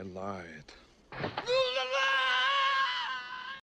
I lied.